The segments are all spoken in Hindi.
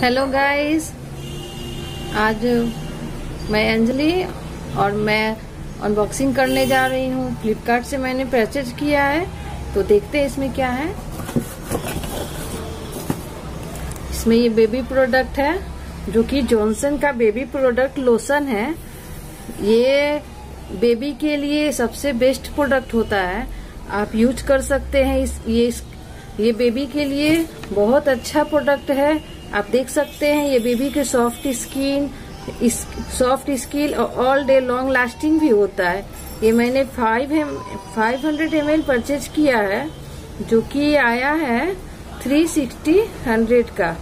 हेलो गाइस आज मैं अंजलि और मैं अनबॉक्सिंग करने जा रही हूँ। फ्लिपकार्ट से मैंने परचेज किया है। तो देखते हैं इसमें क्या है। इसमें ये बेबी प्रोडक्ट है जो कि जॉनसन का बेबी प्रोडक्ट लोशन है। ये बेबी के लिए सबसे बेस्ट प्रोडक्ट होता है। आप यूज़ कर सकते हैं इस ये इस, ये बेबी के लिए बहुत अच्छा प्रोडक्ट है। आप देख सकते हैं, ये बेबी के सॉफ्ट स्किन सॉफ्ट स्किन और ऑल डे लॉन्ग लास्टिंग भी होता है। ये मैंने five M five hundred M L purchase किया है, जो कि आया है थ्री सिक्सटी हंड्रेड का।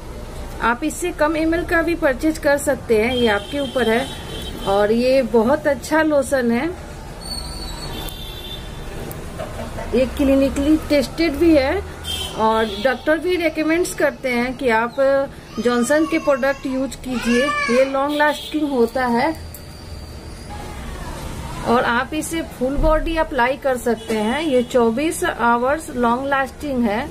आप इससे कम एम एल का भी परचेज कर सकते हैं, ये आपके ऊपर है। और ये बहुत अच्छा लोशन है। ये क्लिनिकली टेस्टेड भी है। और डॉक्टर भी रेकमेंड्स करते हैं कि आप जॉनसन के प्रोडक्ट यूज़ कीजिए। ये लॉन्ग लास्टिंग होता है। और आप इसे फुल बॉडी अप्लाई कर सकते हैं। ये 24 आवर्स लॉन्ग लास्टिंग है।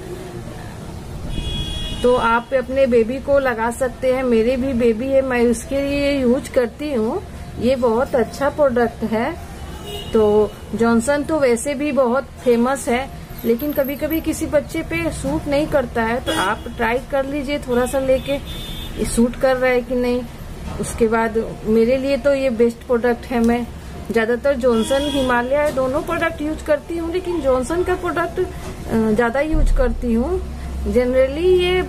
तो आप अपने बेबी को लगा सकते हैं। मेरे भी बेबी है, मैं उसके लिए यूज़ करती हूँ। ये बहुत अच्छा प्रोडक्ट है। तो जॉनसन तो वैसे भी बहुत फ़ेमस है। लेकिन कभी कभी किसी बच्चे पे सूट नहीं करता है तो आप ट्राई कर लीजिए थोड़ा सा लेके सूट कर रहा है कि नहीं। उसके बाद मेरे लिए तो ये बेस्ट प्रोडक्ट है मैं। ज़्यादातर जॉनसन हिमालय दोनों प्रोडक्ट यूज़ करती हूँ, लेकिन जॉनसन का प्रोडक्ट ज़्यादा यूज़ करती हूँ। जनरली ये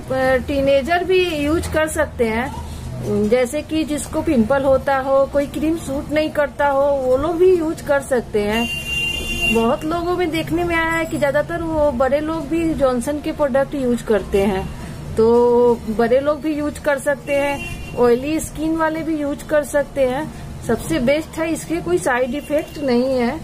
टीनेजर भी यूज़ कर सकते हैं। जैसे कि जिसको पिंपल होता हो, कोई क्रीम सूट नहीं करता हो, वो लोग भी यूज़ कर सकते हैं। बहुत लोगों में देखने में आया है कि ज़्यादातर वो बड़े लोग भी जॉनसन के प्रोडक्ट यूज़ करते हैं। तो बड़े लोग भी यूज़ कर सकते हैं ऑयली स्किन वाले भी यूज़ कर सकते हैं। सबसे बेस्ट है, इसके कोई साइड इफ़ेक्ट नहीं है।